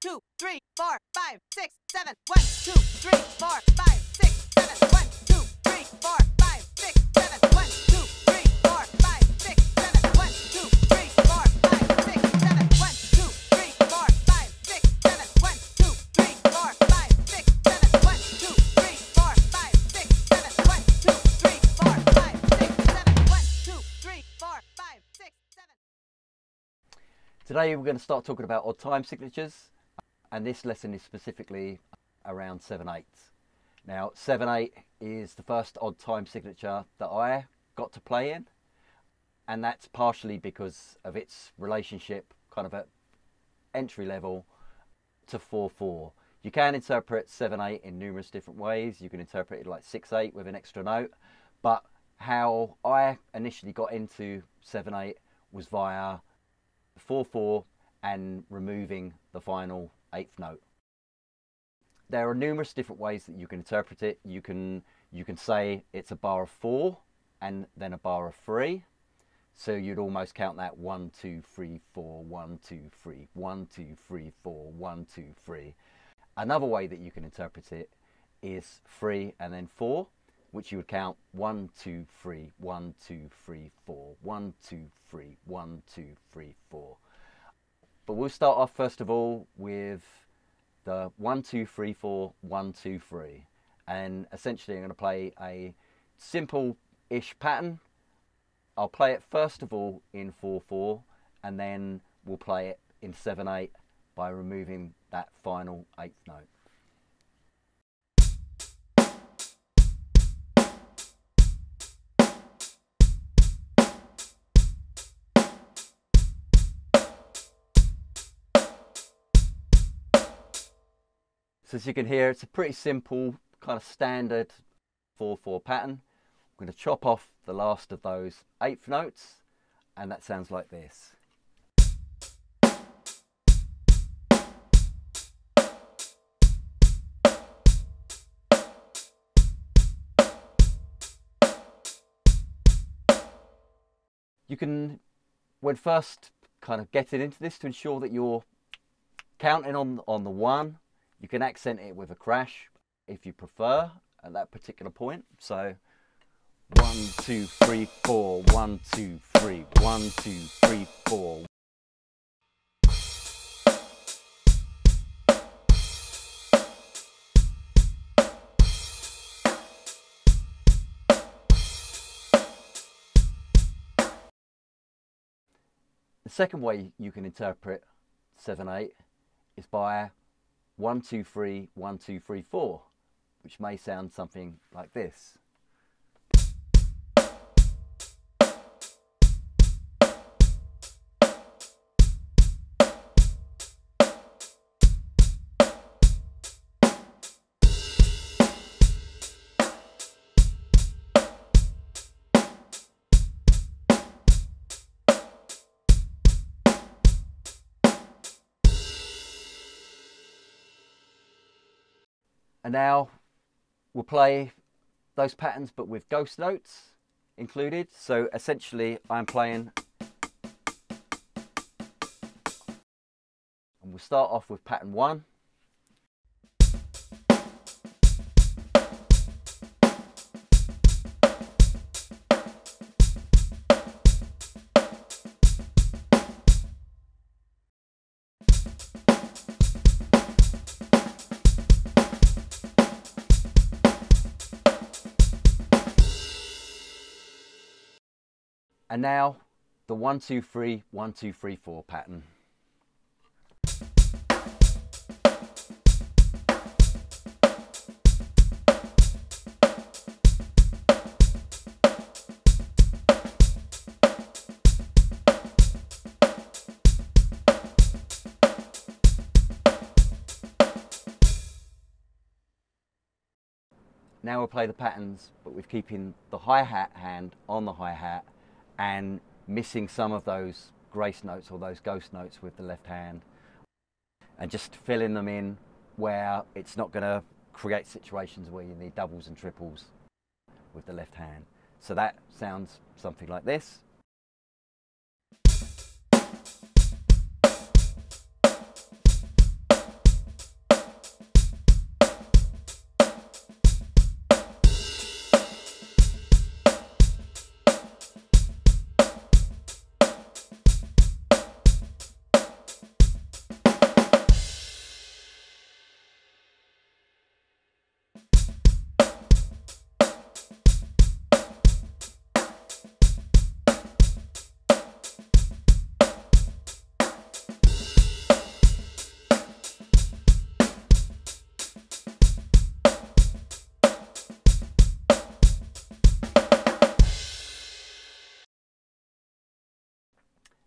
two, three, four, five, six, seven. One, two, three, four, five, six, seven. One, two, three, four, five, six, seven. One, two, three, four, five, six, seven. One, two, three, four, five, six, seven. One, two, three, four, five, six, seven. One, two, three, four, five, six, seven. One, two, three, four, five, six, seven. One, two, three, four, five, six, seven. One, two, three, four, five, six, seven. Today we're going to start talking about odd time signatures and this lesson is specifically around 7-8. Now 7-8 is the first odd time signature that I got to play in and that's partially because of its relationship kind of at entry level to 4-4. You can interpret 7-8 in numerous different ways. You can interpret it like 6-8 with an extra note but how I initially got into 7-8 was via 4-4 and removing the final eighth note. There are numerous different ways that you can interpret it. You can you can say it's a bar of four and then a bar of three. So you'd almost count that one, two, three, four, one, two, three, one, two, three, four, one, two, three. Another way that you can interpret it is three and then four, which you would count one, two, three, one, two, three, four, one, two, three, one, two, three, four. But we'll start off first of all with the one, two, three, four, one, two, three. And essentially I'm going to play a simple-ish pattern. I'll play it first of all in 4-4 and then we'll play it in 7-8 by removing that final eighth note. So as you can hear, it's a pretty simple, kind of standard 4-4 pattern. I'm going to chop off the last of those eighth notes, and that sounds like this. You can, when first kind of getting into this, to ensure that you're counting on, on the one you can accent it with a crash if you prefer at that particular point. So one, two, three, four, one, two, three, one, two, three, four. The second way you can interpret 7-8 is by one, two, three, one, two, three, four, which may sound something like this. And now we'll play those patterns but with ghost notes included. So essentially I'm playing and we'll start off with pattern one. And now the one, two, three, one, two, three, four pattern. Now we'll play the patterns, but with keeping the hi-hat hand on the hi-hat and missing some of those grace notes or those ghost notes with the left hand and just filling them in where it's not going to create situations where you need doubles and triples with the left hand. So that sounds something like this.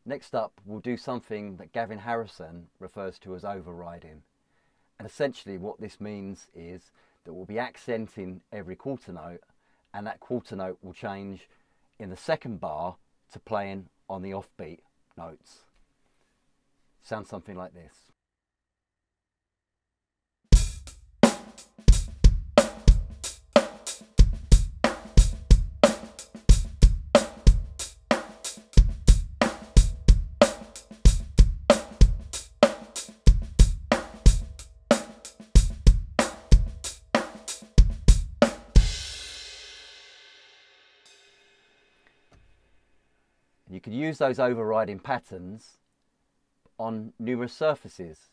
Next up, we'll do something that Gavin Harrison refers to as overriding. And essentially what this means is that we'll be accenting every quarter note and that quarter note will change in the second bar to playing on the offbeat notes. Sounds something like this. You could use those overriding patterns on numerous surfaces.